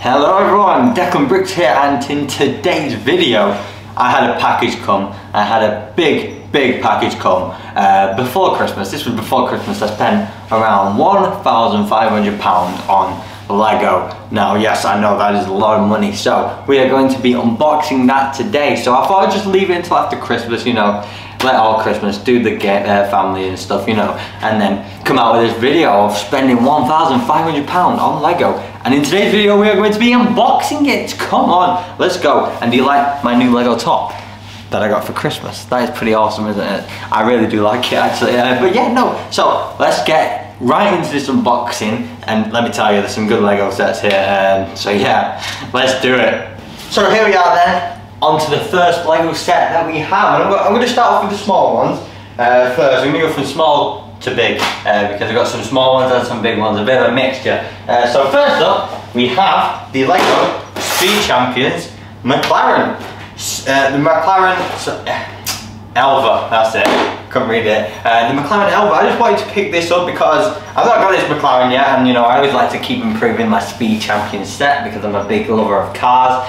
Hello everyone, Declan Bricks here and in today's video I had a package come, I had a big, big package come uh, before Christmas, this was before Christmas, I spent around £1,500 on Lego. Now yes, I know that is a lot of money, so we are going to be unboxing that today. So I thought I'd just leave it until after Christmas, you know, let all Christmas, do the get uh, family and stuff, you know, and then come out with this video of spending £1,500 on Lego. And in today's video, we are going to be unboxing it. Come on, let's go. And do you like my new Lego top? that I got for Christmas. That is pretty awesome, isn't it? I really do like it actually. Uh, but yeah, no. So let's get right into this unboxing, and let me tell you, there's some good Lego sets here. Um, so yeah, let's do it. So here we are then onto the first Lego set that we have. And I'm, going to start off with the small ones uh, first. I'm going to go from small to big uh, because I've got some small ones and some big ones, a bit of a mixture. Uh, so first up, we have the Lego Speed Champions McLaren. Uh, the McLaren uh, Elva, that's it. Couldn't read it. Uh, the McLaren Elva. I just wanted to pick this up because I've not got this McLaren yet, and you know I always like to keep improving my Speed Champions set because I'm a big lover of cars.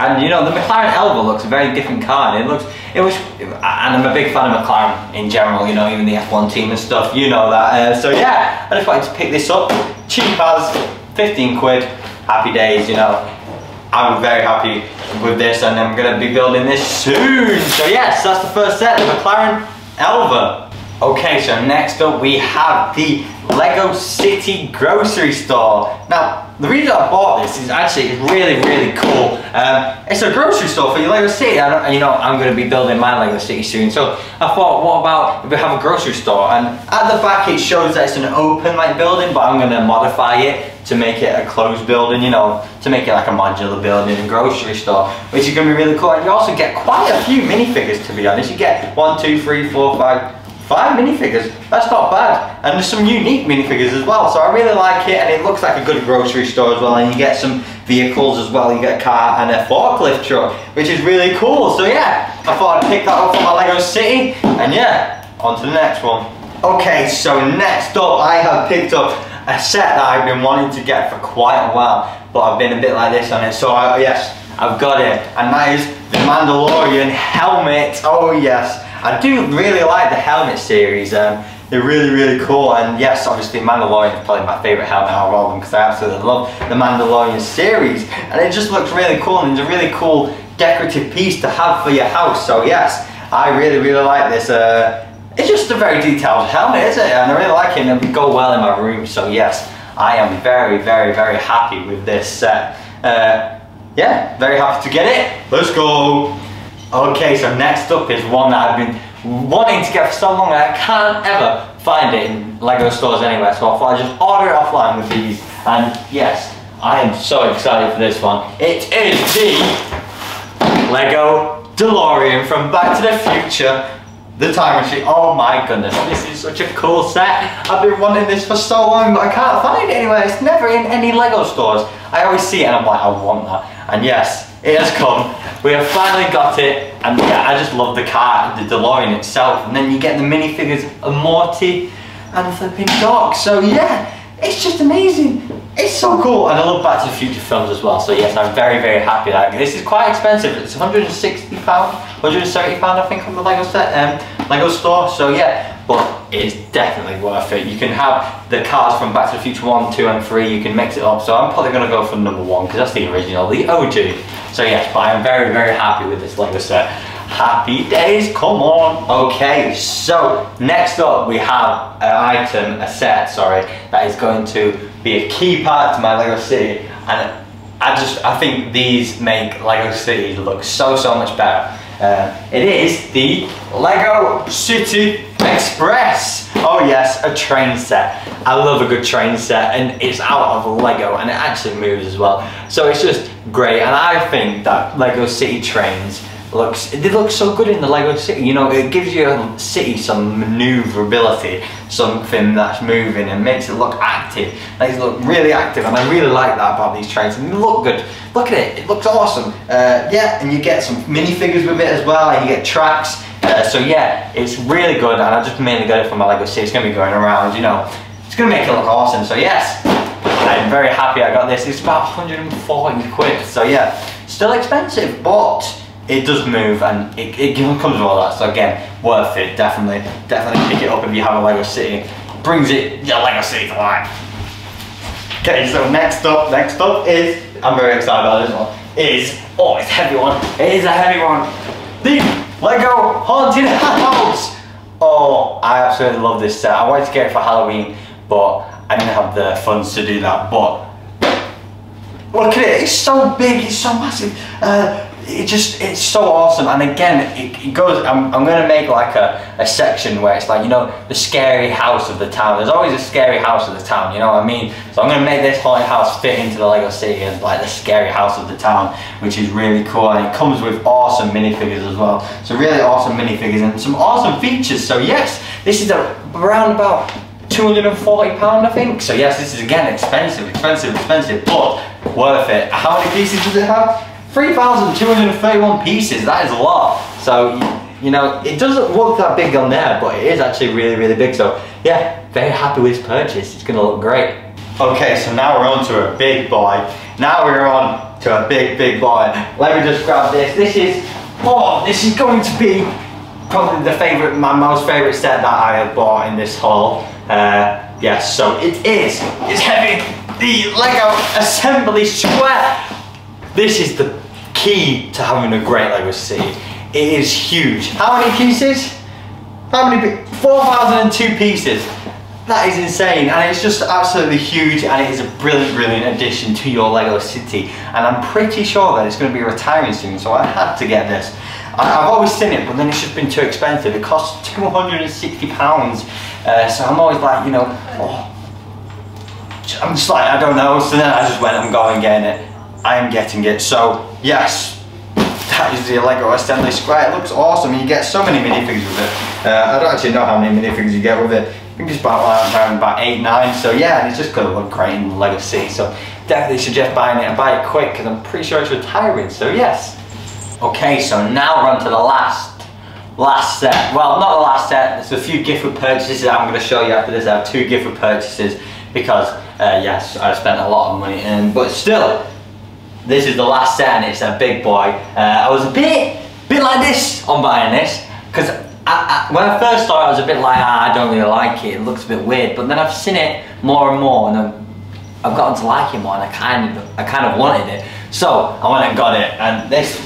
And you know, the McLaren Elva looks a very different car. And it looks, it was, and I'm a big fan of McLaren in general, you know, even the F1 team and stuff, you know that. Uh, so yeah, I just wanted to pick this up. Cheap as 15 quid, happy days, you know. I'm very happy with this and I'm gonna be building this soon. So yes, that's the first set, the McLaren Elva. Okay, so next up we have the Lego City grocery store. Now, the reason I bought this is actually really, really cool. Um, it's a grocery store for your Lego City. You know, I'm going to be building my Lego City soon. So I thought, what about if we have a grocery store? And at the back, it shows that it's an open like building, but I'm going to modify it to make it a closed building, you know, to make it like a modular building and grocery store, which is going to be really cool. And you also get quite a few minifigures, to be honest. You get one, two, three, four, five, Five minifigures, that's not bad. And there's some unique minifigures as well, so I really like it and it looks like a good grocery store as well and you get some vehicles as well, you get a car and a forklift truck, which is really cool. So yeah, I thought I'd pick that up for my LEGO City and yeah, on to the next one. Okay, so next up I have picked up a set that I've been wanting to get for quite a while, but I've been a bit like this on it, so I, yes, I've got it, and that is the Mandalorian helmet, oh yes. I do really like the helmet series. Um, they're really, really cool. And yes, obviously Mandalorian is probably my favourite helmet out of all of them because I absolutely love the Mandalorian series. And it just looks really cool and it's a really cool decorative piece to have for your house. So yes, I really, really like this. Uh, it's just a very detailed helmet, isn't it? And I really like it and it would go well in my room. So yes, I am very, very, very happy with this set. Uh, yeah, very happy to get it. Let's go. Okay, so next up is one that I've been wanting to get for so long and I can't ever find it in LEGO stores anywhere. So I thought I'd just order it offline with these. And yes, I am so excited for this one. It is the LEGO DeLorean from Back to the Future. The time machine. Oh my goodness, this is such a cool set. I've been wanting this for so long, but I can't find it anywhere. It's never in any LEGO stores. I always see it and I'm like, I want that. And yes, it has come. We have finally got it, and yeah, I just love the car, the DeLorean itself, and then you get the minifigures of Marty and flipping Doc. So yeah, it's just amazing. It's so cool, and I love Back to the Future films as well. So yes, I'm very very happy. Like this is quite expensive. It's 160 pound, 170 pound, I think, on the Lego set, um, Lego store. So yeah, but it's definitely worth it. You can have the cars from Back to the Future 1, 2 and 3, you can mix it up. So I'm probably going to go for number 1 because that's the original, the OG. So yes, but I'm very, very happy with this Lego set. Happy days, come on. Okay, so next up we have an item, a set, sorry, that is going to be a key part to my Lego City. And I just, I think these make Lego City look so, so much better. Uh, it is the Lego City Express. Oh yes, a train set. I love a good train set and it's out of Lego and it actually moves as well. So it's just great and I think that Lego City trains looks they look so good in the Lego City. You know, it gives your city some maneuverability, something that's moving and makes it look active. It look really active, and I really like that about these trains. And they look good. Look at it, it looks awesome. Uh, yeah, and you get some minifigures with it as well, and you get tracks. Uh, so yeah, it's really good, and I just mainly got it from my Lego City. It's gonna be going around, you know. It's gonna make it look awesome. So yes, I'm very happy I got this. It's about 140 quid. So yeah, still expensive, but it does move and it, it comes with all that. So again, worth it, definitely. Definitely pick it up if you have a Lego City. Brings it, your Lego City to life. Okay, so next up, next up is, I'm very excited about this one, is, oh, it's a heavy one. It is a heavy one. The Lego Haunted House. Oh, I absolutely love this set. I wanted to get it for Halloween, but I didn't have the funds to do that. But look at it, it's so big, it's so massive. Uh, it just it's so awesome. And again it, it goes I'm, I'm gonna make like a, a section where it's like you know the scary house of the town. There's always a scary house of the town you know what I mean? So I'm gonna make this haunted house fit into the Lego city as like the scary house of the town which is really cool. And it comes with awesome minifigures as well. So really awesome minifigures and some awesome features. So yes this is a, around about 240 pound I think. So yes this is again expensive expensive expensive but worth it. How many pieces does it have 3,231 pieces, that is a lot. So, you know, it doesn't look that big on there, but it is actually really, really big. So, yeah, very happy with this purchase. It's gonna look great. Okay, so now we're on to a big boy. Now we're on to a big, big boy. Let me just grab this. This is, oh, this is going to be probably the favorite, my most favorite set that I have bought in this haul. Uh, yes, so it is, it's heavy. The Lego Assembly Square. This is the key to having a great Lego City. It is huge. How many pieces? How many? 4,002 pieces. That is insane and it's just absolutely huge and it is a brilliant, brilliant addition to your Lego City. And I'm pretty sure that it's going to be retiring soon, so I had to get this. I, have always seen it, but then it's just been too expensive. It costs 260 pounds, uh, so I'm always like, you know, oh, I'm just like, I don't know. So then I just went, I'm going getting it. I am getting it. So yes, that is the Lego Assembly Square. It looks awesome. And you get so many minifigures with it. Uh, I don't actually know how many minifigures you get with it. I think it's about around about eight, nine. So yeah, and it's just gonna look great in Lego City. So definitely suggest buying it and buy it quick because I'm pretty sure it's retiring. So yes. Okay, so now we're on to the last last set. Well, not the last set. There's a few gift purchases that I'm going to show you after this. I have two gift purchases because, uh, yes, I spent a lot of money. And, but still, this is the last set and it's a big boy. Uh, I was a bit, bit like this on buying this because when I first saw it, I was a bit like, ah, I don't really like it. It looks a bit weird. But then I've seen it more and more, and I've, I've gotten to like it more, and I kind of, I kind of wanted it. So I went and got it, and this.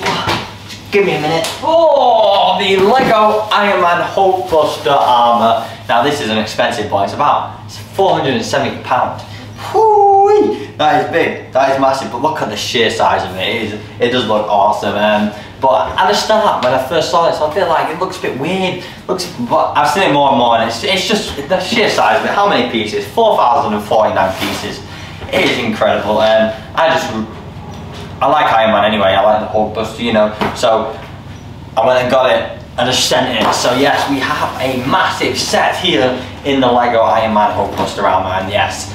Give me a minute. Oh, the Lego Iron Man Hulkbuster armor. Now this is an expensive boy. It's about it's 470 pounds. That is big, that is massive, but look at the sheer size of it. It, is, it does look awesome. Um, but at the start, when I first saw this, I feel like it looks a bit weird. Looks, but I've seen it more and more, and it's, it's just the sheer size of it. How many pieces? 4,049 pieces. It is incredible. Um, I just, I like Iron Man anyway. I like the Hulkbuster, you know. So I went and got it and just sent it. So yes, we have a massive set here in the Lego Iron Man Hulkbuster armor, and yes,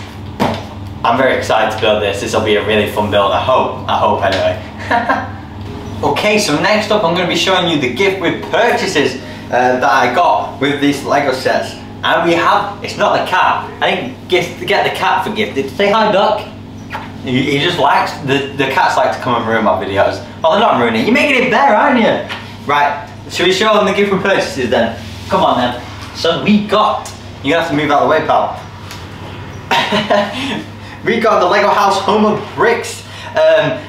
I'm very excited to build this. This will be a really fun build, I hope. I hope anyway. okay, so next up I'm going to be showing you the gift with purchases uh, that I got with these Lego sets. And we have, it's not the cat. I didn't gift, get the cat for gifted. Say hi, duck. He, he, just likes, the, the cats like to come and ruin my videos. Oh, they're not ruining it. You're making it better, aren't you? Right, should we show them the gift with purchases then? Come on then. So we got, gonna have to move out of the way, pal. we got the Lego House Home of Bricks um,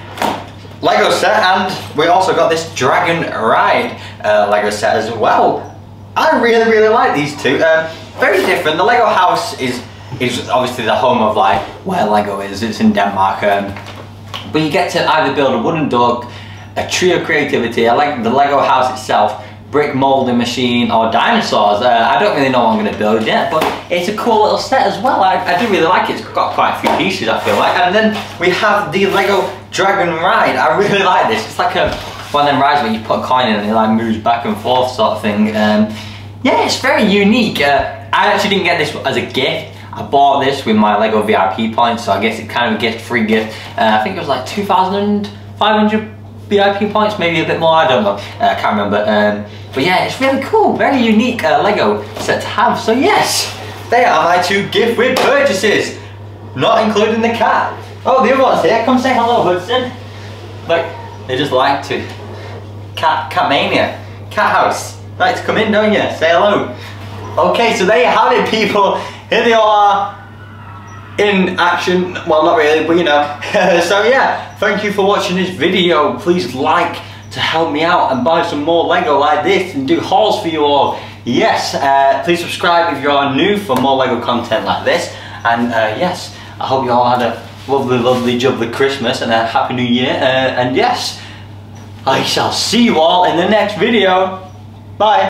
Lego set and we also got this Dragon Ride uh, Lego set as well. I really, really like these two. Um, very different. The Lego House is is obviously the home of like where Lego is. It's in Denmark. Um, but you get to either build a wooden dog, a tree of creativity. I like the Lego house itself brick molding machine or dinosaurs. Uh, I don't really know what I'm going to build yet, but it's a cool little set as well. I, I, do really like it. It's got quite a few pieces, I feel like. And then we have the Lego Dragon Ride. I really like this. It's like a one of them rides where you put a coin in and it like moves back and forth sort of thing. Um, yeah, it's very unique. Uh, I actually didn't get this as a gift. I bought this with my Lego VIP points, so I guess it's kind of a gift, free gift. Uh, I think it was like 2,500 VIP points, maybe a bit more, I don't know, uh, I can't remember. Um, but yeah, it's really cool, very unique uh, Lego set to have. So yes, they are my two gift with purchases. not including the cat. Oh, the other one's here. Come say hello, Hudson. Like, they just like to. Cat, cat mania. Cat house. Like to come in, don't you? Say hello. Okay, so there you have it, people. Here they are in action. Well, not really, but you know. so yeah, thank you for watching this video. Please like to help me out and buy some more Lego like this and do hauls for you all. Yes, uh, please subscribe if you are new for more Lego content like this. And uh, yes, I hope you all had a lovely, lovely, jubbly Christmas and a happy new year. Uh, and yes, I shall see you all in the next video. Bye.